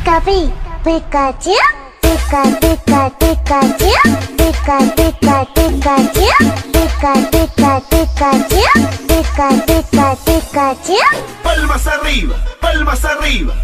pica, pi, Pikachu, pica, pica, Pikachu, pica, pica, Pikachu, pica, pica, Pikachu, pica, pica, Pikachu. Palmas arriba, palmas arriba.